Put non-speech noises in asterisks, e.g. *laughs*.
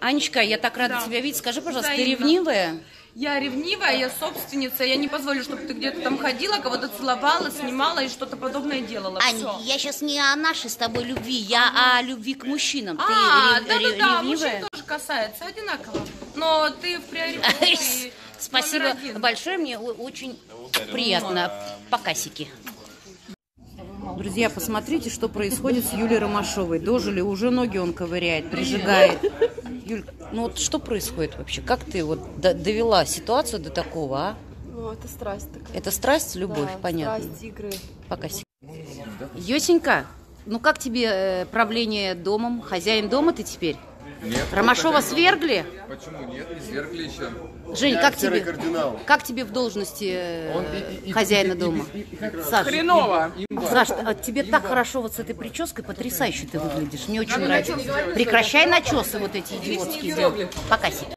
Анечка, я так рада Да. тебя видеть. Скажи, пожалуйста, ты Взаимно. ревнивая? Я ревнивая, я собственница, я не позволю, чтобы ты где-то там ходила, кого-то целовала, снимала и что-то подобное делала. Ань, Всё. я сейчас не о нашей с тобой любви, я о любви к мужчинам. Ты А, рев- да-да-да, ревнивая? мужчин тоже касается, одинаково. Но ты в приоритете. *laughs* Спасибо большое, мне очень приятно. Покасики. Друзья, посмотрите, что происходит с Юлей Ромашовой. Дожили, уже ноги он ковыряет, прижигает. Юль, ну вот что происходит вообще? Как ты вот до- довела ситуацию до такого, а? Ну, это страсть такая. Это страсть, любовь, Да, понятно. Страсть, игры. Покасики. Йосенька, ну как тебе э, правление домом? Хозяин дома ты теперь? Нет. Ромашова свергли? Почему нет? Не свергли еще. Жень, Я как серый тебе? кардинал. Как тебе в должности э, Он и- хозяина и- и- дома? и- и- и- Саш, Хреново. Саш, а тебе так хорошо вот с этой прической, потрясающе ты выглядишь. Мне очень нравится. Прекращай начесы вот эти идиотские. Покасики.